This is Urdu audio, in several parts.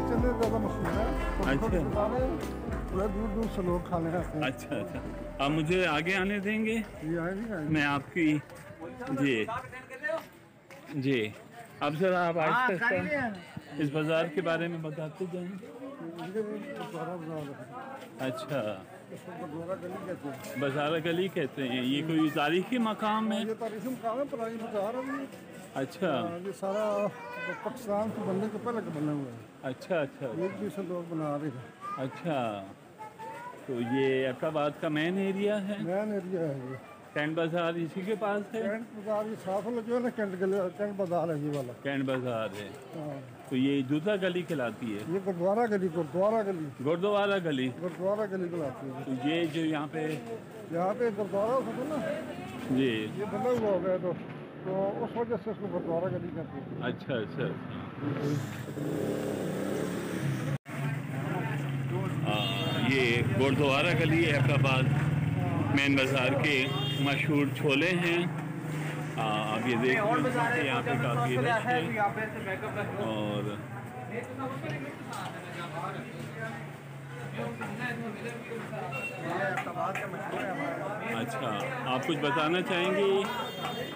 چلے زیادہ مشہور ہے دور دور سے لوگ کھانے آتے ہیں اچھا اچھا آپ مجھے آگے آنے دیں گے میں آپ کی جی جی اب ذرا آپ آہستہ اس بازار کے بارے میں بتاتے جائیں اچھا بازارہ گلی کہتے ہیں۔ یہ کوئی تاریخی مقام ہے۔ اچھا۔ ہاں، یہ سارا پاکستان کے بندے کے پہلے بنا ہوا ہے اچھا اچھا ایک بھی سے لوگ بنا رہے ہیں۔ اچھا۔ تو یہ آباد کا مین ایریا ہے؟ مین ایریا ہے یہ۔ کینٹ بازار اسی کے پاس ہے؟ کینٹ بازار یہ صاف جو ہے نا کینٹ گلی کینٹ بازار ہے یہ والا۔ کینٹ بازار ہے۔ ہاں۔ تو یہ دوسرا گلی کھلاتی ہے؟ یہ گردوارا گلی گردوارا گلی۔ گردوارا گلی۔ گردوارا گلی کھلاتی ہے۔ تو یہ جو یہاں پہ یہاں پہ گردوارا ہوتا نا۔ جی۔ یہ بنا ہوا ہو گیا تو۔ تو اس وجہ سے اس کو گردوارہ گلی کہتے ہیں اچھا اچھا, اچھا۔ ہاں، یہ گردوارا گلی ایبٹ آباد مین بازار کے مشہور چھولے ہیں۔ ہاں، آپ یہ دیکھ ہیں یہاں پہ کافی رش ہے اور یہ ایبٹ آباد مشہور ہے ہمارا۔ اچھا آپ کچھ بتانا چاہیں گی؟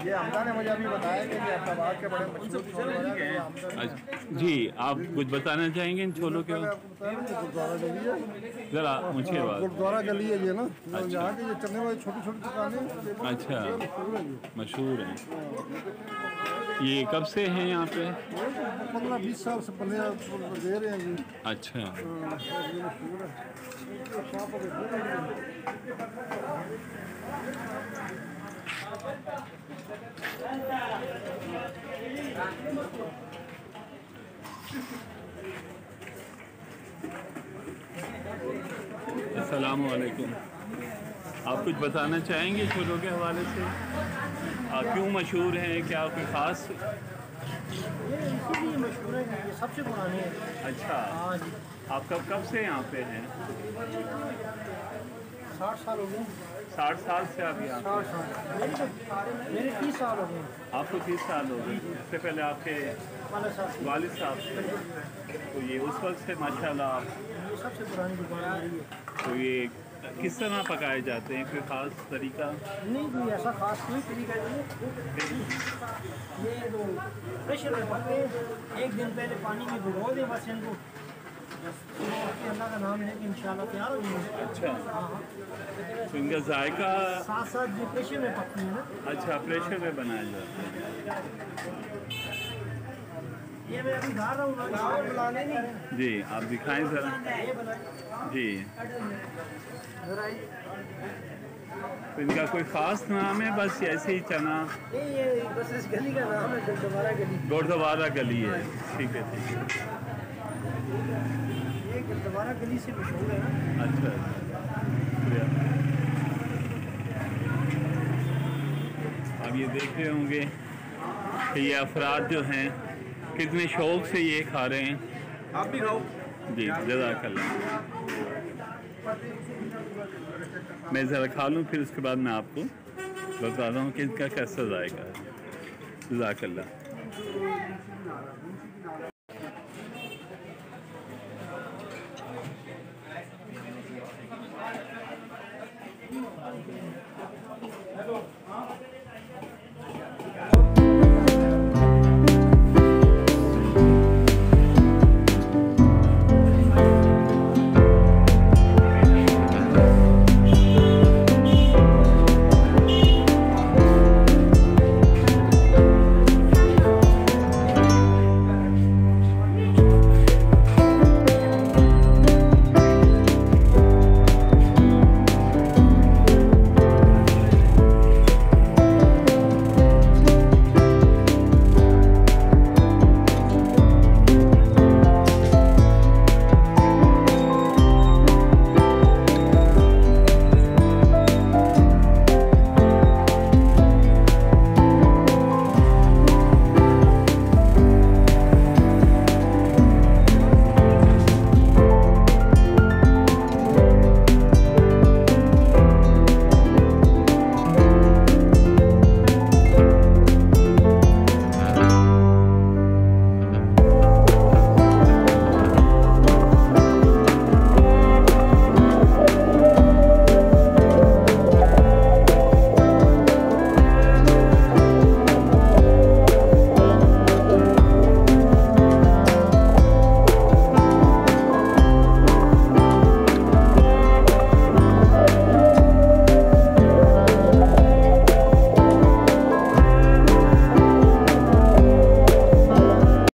یہ حمدہ نے مجھے ابھی بتایا کہ یہ احمدآباد کے بڑے مشہور اچھا، جی آپ کچھ بتانا چاہیں گے ان چھولوں کے گردوارا گلی ذرا اونچے بات۔ گردوارا گلی ہے یہ نا۔ اچھا۔ یہاں کے یہ چلنے والے چھوٹی چھوٹی دکانیں اچھا مشہور ہیں یہ۔ کب سے ہیں یہاں پہ؟ پندرہ بیس سال سے پندرہ دے رہے ہیں اچھا۔ ہاں، مشہور ہے۔ السلام علیکم۔ آپ کچھ بتانا چاہیں گے چھولوں کے حوالے سے؟ آپ کیوں مشہور ہیں؟ کیا کوئی خاص مشہور ہیں یہ سب سے پرانے ہیں۔ اچھا۔ ہاں جی۔ آپ کب کب سے یہاں پہ ہیں؟ ساٹھ سال ہو گئے ساٹھ سال سے ابھی میرے تیس سال ہو گئے آپ کو تیس سال ہو گئے۔ اس سے پہلے آپ کے والد صاحب سے تو یہ اس وقت سے ماشاء اللہ آپ سب سے پرانی دکان تو یہ کس طرح پکائے جاتے ہیں؟ کوئی خاص طریقہ؟ نہیں کوئی ایسا خاص کوئی طریقہ نہیں یہ تو پریشر میں پکتے ایک دن پہلے پانی میں بھگو دیں بس ان کو۔ اللہ کا نام ہے اچھا ان کا ذائقہ اچھا پریشر میں بنایا جاتا ہے رہا ہوں جی آپ دکھائیں ذرا۔ جی۔ ان کا کوئی خاص نام ہے؟ بس ایسے ہی چنا۔ بس گلی کا نام ہے گلی ہے۔ ٹھیک ہے ٹھیک ہے۔ گلی سے مشہور ہے۔ نا اچھا۔, اچھا۔ اب یہ دیکھ رہے ہوں گے کہ یہ افراد جو ہیں کتنے شوق سے یہ کھا رہے ہیں۔ آپ بھی کھاؤ۔ جی جزاک اللہ۔ میں ذرا کھا لوں پھر اس کے بعد میں آپ کو بتا رہا ہوں کہ ان کا کیسا ذائقہ ہے۔ جزاک اللہ۔